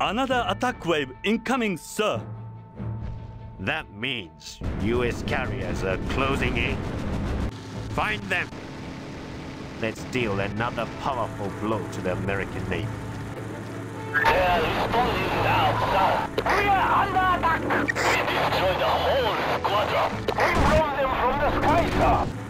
Another attack wave incoming, sir. That means U.S. carriers are closing in. Find them. Let's deal another powerful blow to the American Navy. They are responding now, sir. We are under attack. We destroyed the whole squadron. We blown them from the sky, sir. Sir,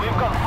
we've got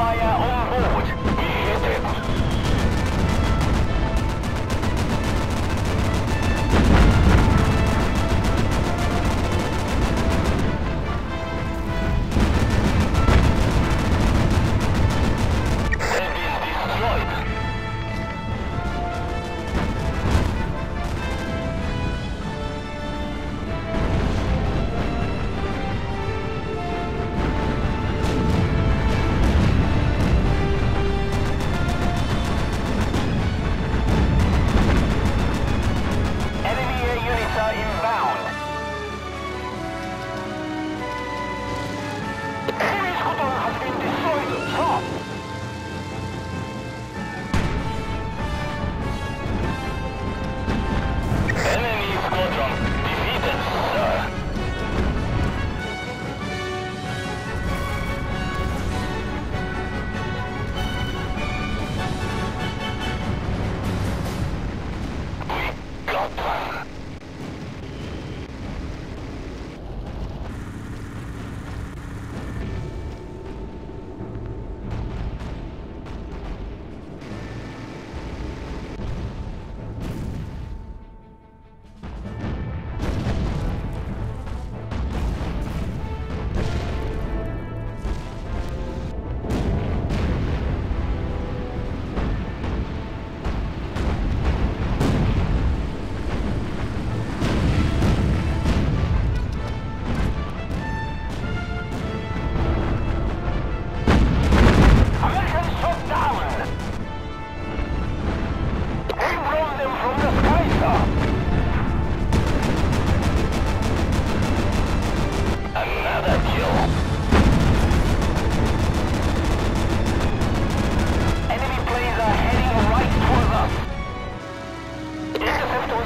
Successful.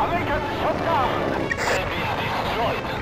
Americans shot down. They've been destroyed.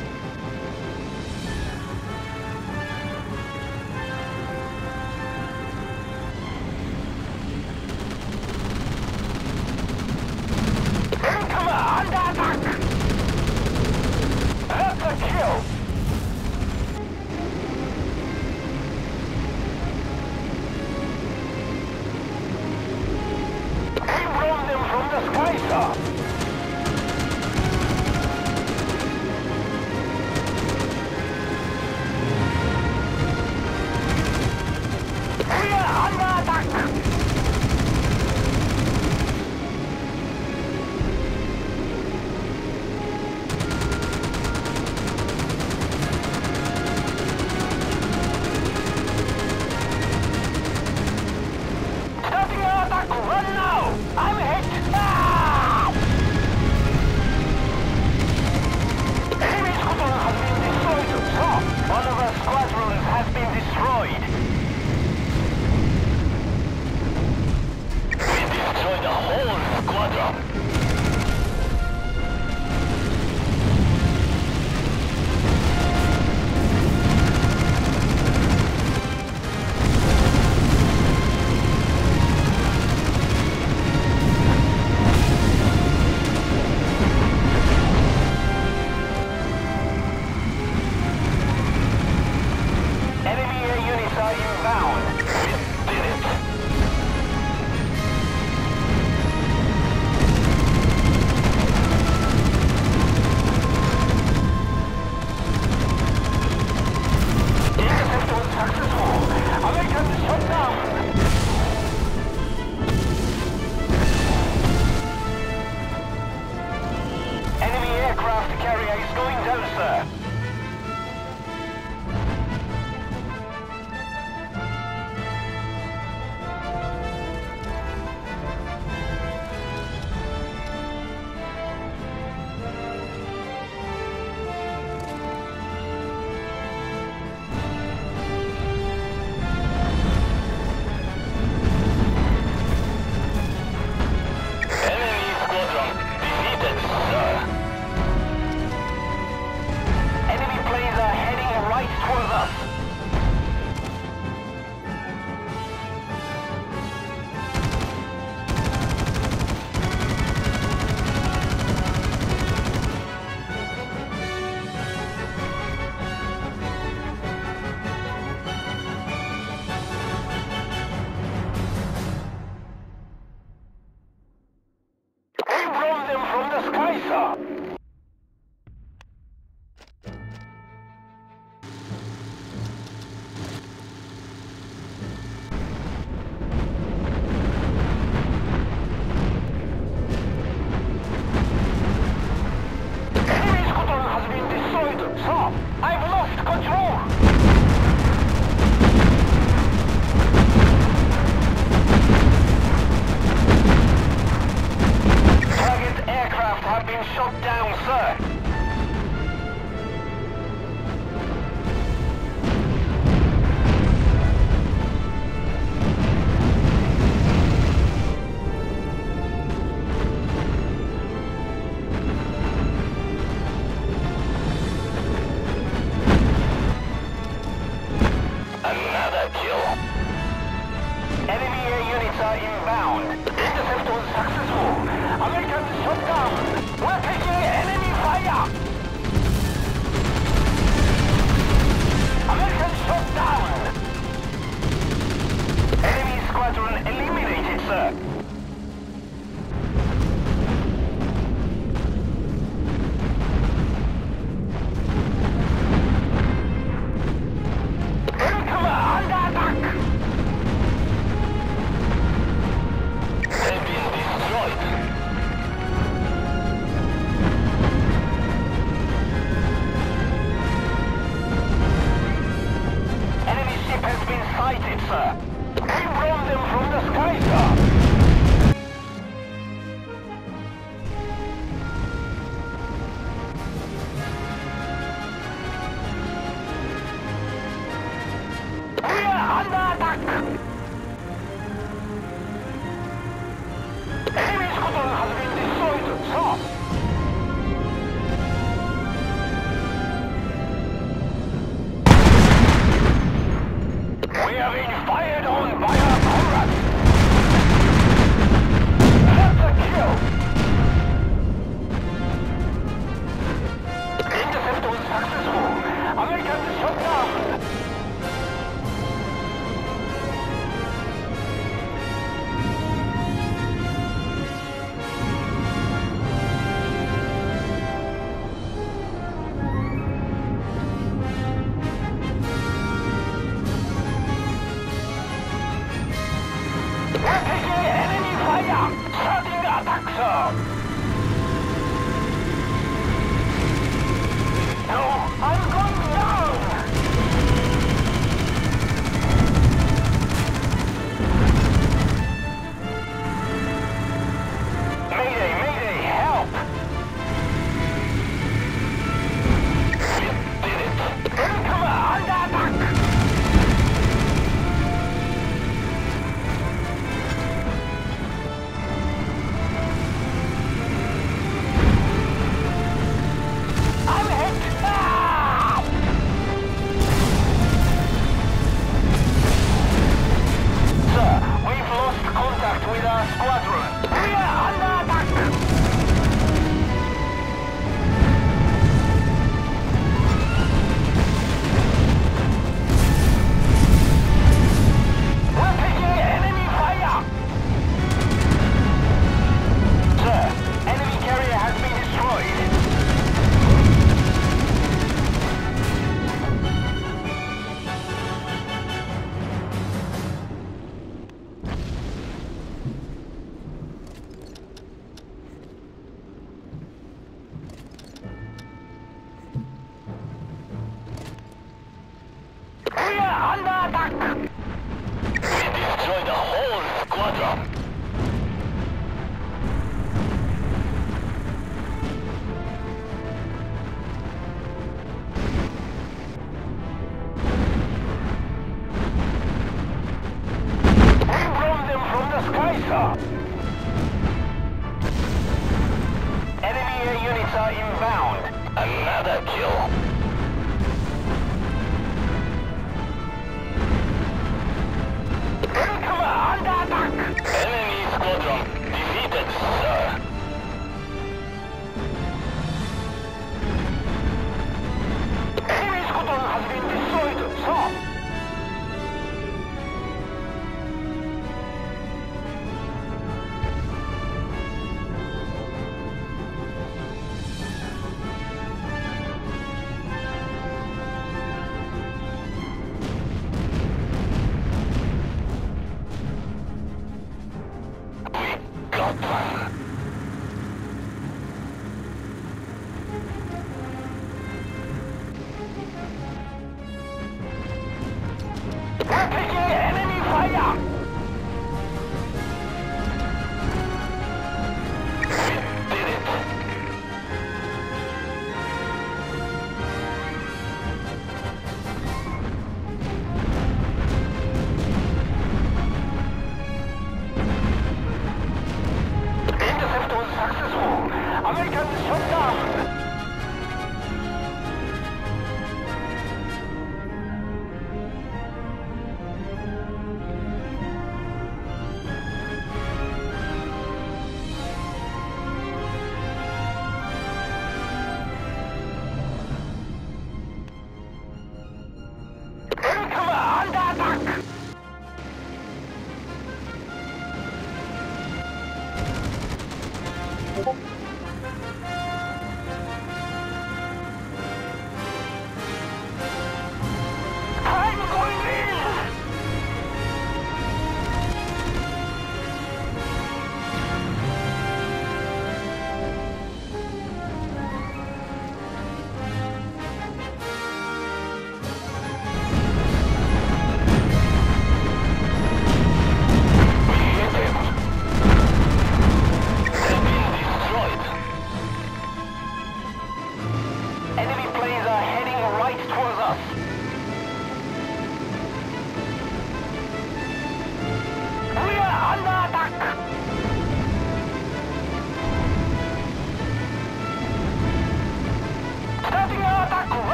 Are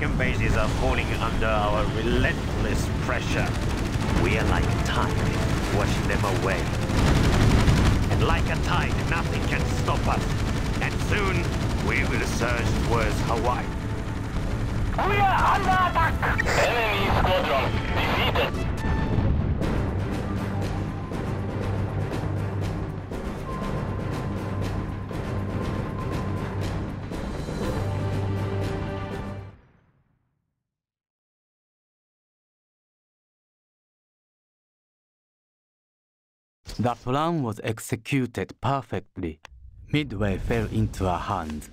American bases are uh, falling under our relentless pressure. We are like a tide, washing them away. And like a tide, nothing can stop us. And soon, we will surge towards Hawaii. We are under attack! Enemy squadron defeated. The plan was executed perfectly. Midway fell into our hands.